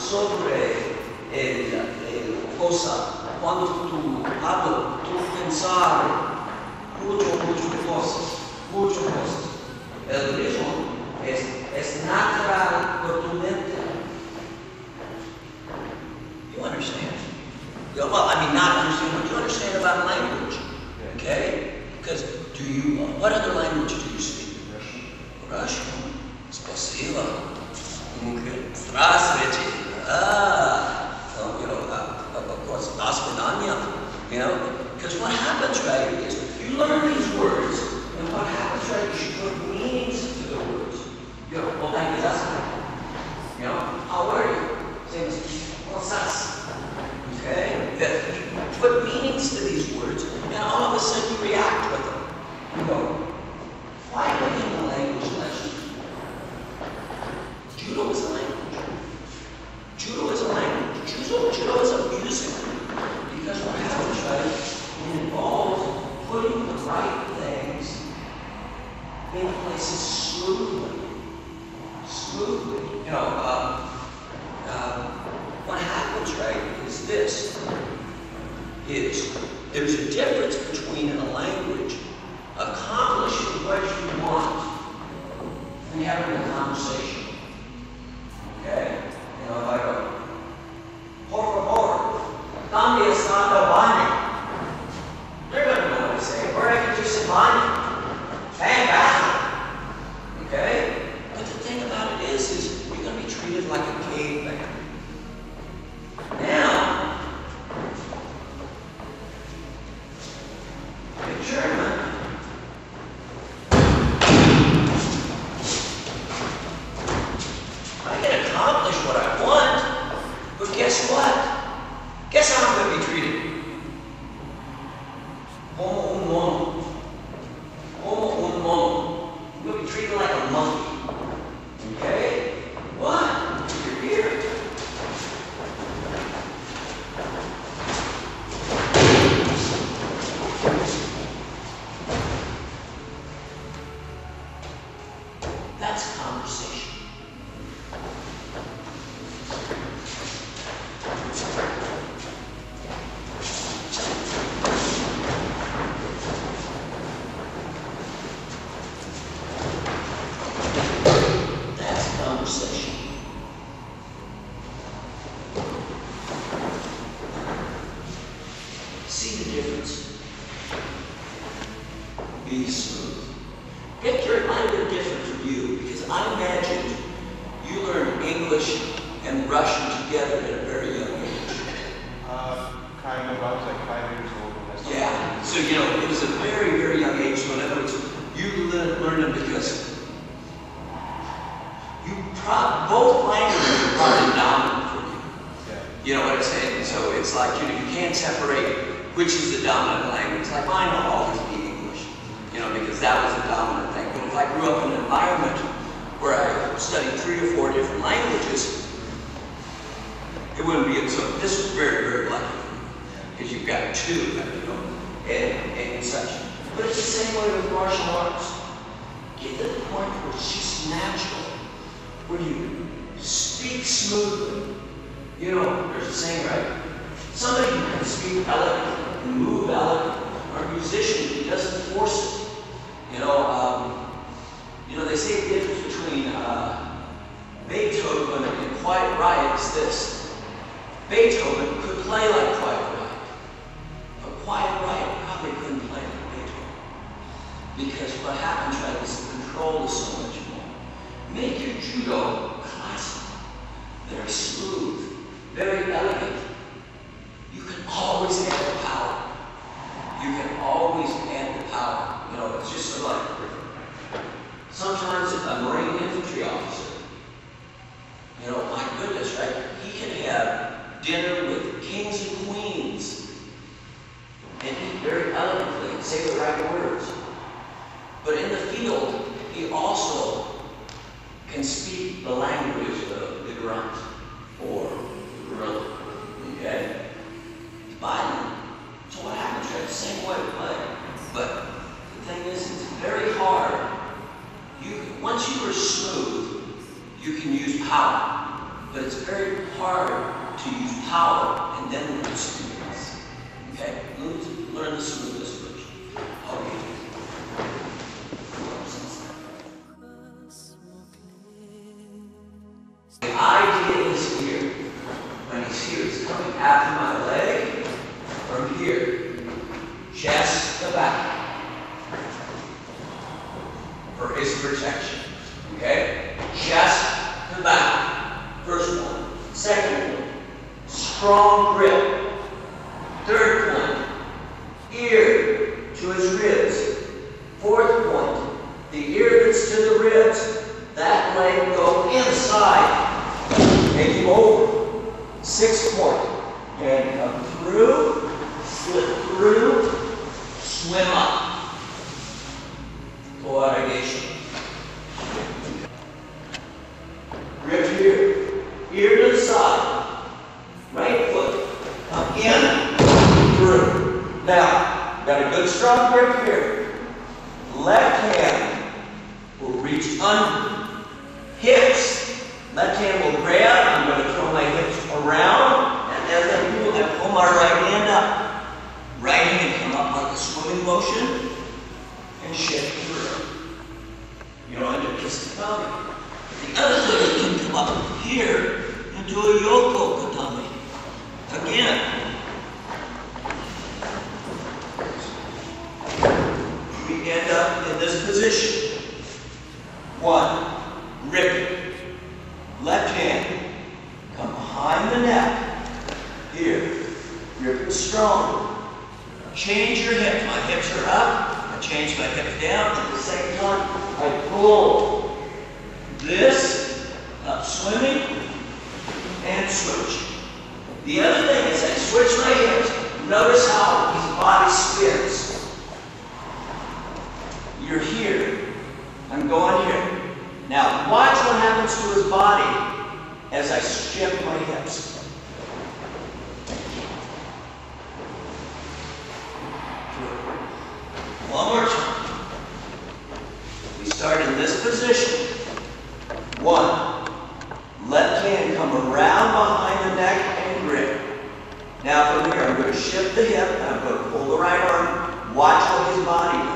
sobre el, el cosa, cuando tú hablas, tú pensar mucho, mucho cosas, mucho cosas. El ritmo es, es natural por tu mente. You understand? Yeah, well, I mean, not understand, but you understand about language, okay? Because do you, what other language Smoothly. You know, uh, uh, what happens, right, is this. Is there's a difference between a language accomplishing what you want and having a conversation. Victor, it might have been different for you because I imagine you learned English and Russian together at a very young age. Uh, kind of. I was like five years old when I started. Yeah. So, you know, it was a very, very young age. So, in other words, you learned, them because you pro- both languages are probably dominant for you. Yeah. You know what I'm saying? So it's like you know you can't separate which is the dominant language. Like mine will always be English, you know, because that was the dominant thing. But if I grew up in an environment where I studied three or four different languages, it wouldn't be. So this is very, very lucky because you've got two, you know, and, and such. But it's the same way with martial arts. Get to the point where it's just natural, where you speak smoothly. You know, there's a saying, right? Somebody who can speak and move elegantly, or a musician who doesn't force it. You know, um, you know, they say the difference between uh, Beethoven and Quiet Riot is this. Beethoven could play like Quiet Riot, but Quiet Riot probably couldn't play like Beethoven. Because what happens, right, is the control is so much more. Make your judo classical, very smooth, very elegant. You can always add the power. You can always add the power. You know, it's just sort of like sometimes a Marine infantry officer, you know, my goodness, right? He can have dinner with kings and queens and eat very elegantly and say the right words. But in the field, he also can speak the language of the grunt or the guerrilla. Okay? Violent. So what happens? Right? The same way to play. But the thing is, it's very hard. You once you are smooth, you can use power. but it's very hard to use power and then learn stimulus. Okay? Learn, learn the stimulus after my leg from here. Chest to back. For his protection. Okay? Chest to back. First one. Second one. Strong grip. Third point. Ear to his ribs. Fourth point. The ear gets to the ribs. That leg go inside. Take him over. Sixth point. And come through. Slip through. Swim up. Coordination. Grip here. Ear to the side. Right foot. Up in. Through. Now, got a good strong grip here. Left hand will reach under. Hips. Left hand will grab. I'm going to throw my hips around. And as I my right hand up. Right hand come up like a swimming motion and shift through. You know, and to kiss the tummy. The other leg can come up here into a yoko katami. Again. We end up in this position. One, grip it. Left hand, come behind the neck. Here, grip it strong. Change your hips. My hips are up. I change my hips down. At the same time, I pull this up swimming and switch. The other thing is I switch my hips. Notice how his body spins. You're here. I'm going here. Now watch what happens to his body as I shift my hips. One more time. We start in this position. One. Left hand come around behind the neck and grip. Now from here, I'm going to shift the hip and I'm going to pull the right arm. Watch what his body